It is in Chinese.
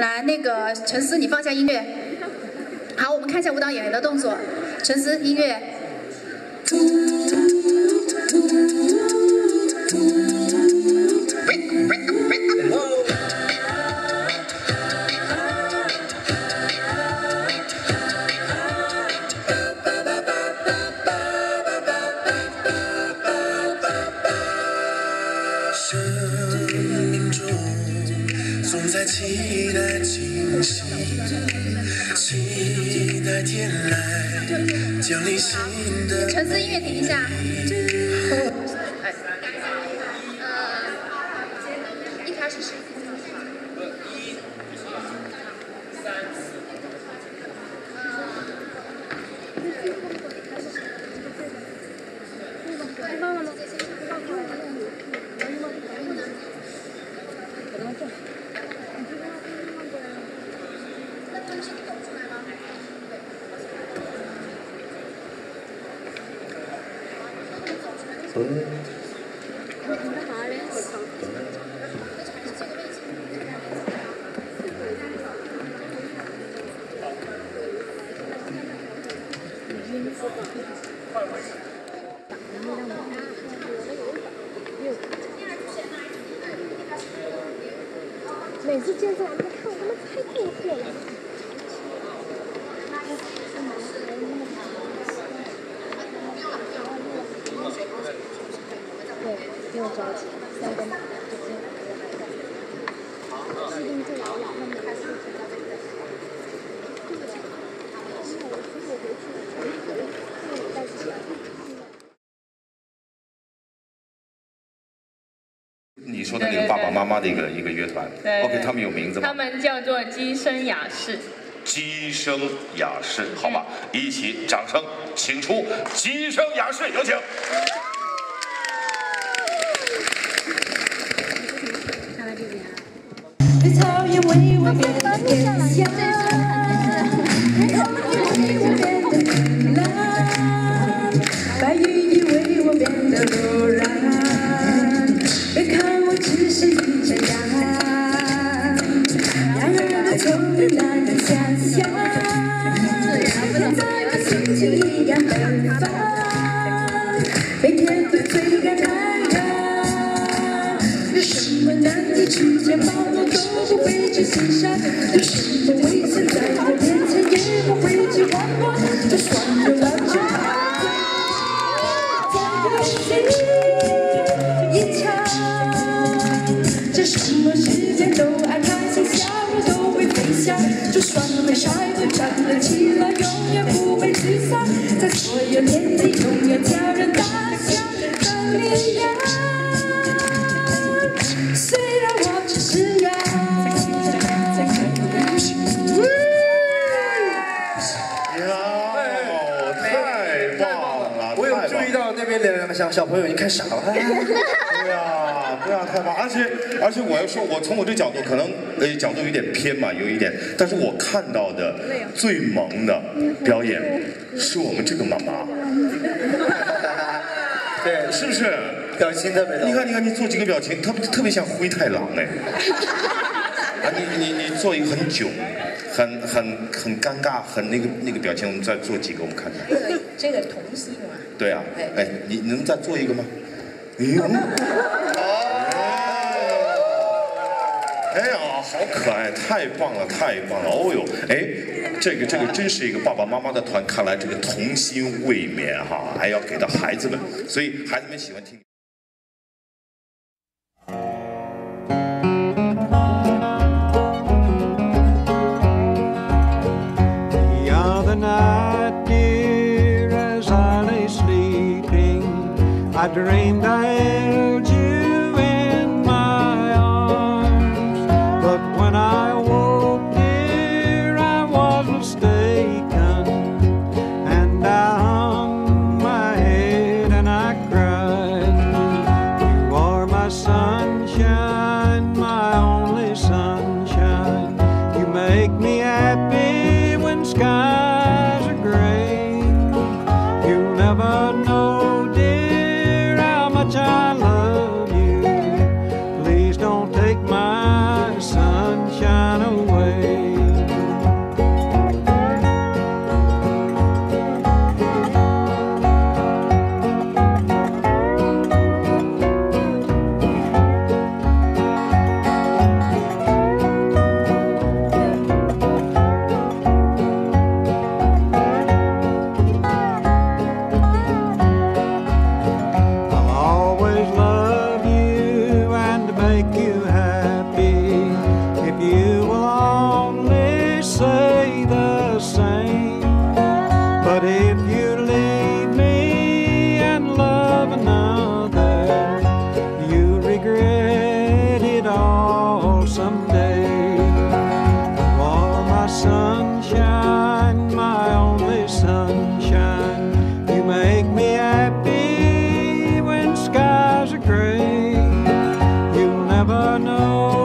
来，那个陈思，你放下音乐。好，我们看一下舞蹈演员的动作。陈思，音乐。期待惊喜，期待天来降临新的。陈思，音乐停一下。一开始是。每次见这样，他们看他们太过火了。对，不用着急，三根。是跟这老老他们开始。你说的那个爸爸妈妈的一个一个乐团，OK，他们有名字吗？他们叫做机声雅士。机声雅士，好吗，一起掌声，请出鸡生雅士，有请。草原为我每天都追赶太阳，有什么难题去解放我都不会去欣赏，有沮丧，在所有天地永远叫人大笑的力量。虽然我只是太棒了！我有注意到那边的小小朋友，你看傻了。对呀，对呀，太棒！而且而且我要说，我从我这角度可能呃角度有点偏嘛，有一点，但是我看到的最萌的表演是我们这个妈妈，对，是不是？表情特别的。你看，你看，你做几个表情，特别特别像灰太狼哎。啊，你你你做一个很囧，很很很尴尬，很那个那个表情，我们再做几个，我们看看。这个这个童戏嘛，对啊，哎，你能再做一个吗？哎呦，哎呀，好可爱，太棒了，太棒了！哦呦，哎，这个这个真是一个爸爸妈妈的团，看来这个童心未泯哈，还要给到孩子们，所以孩子们喜欢听。The other night, dear, as I lay sleeping, I dreamed I much never know.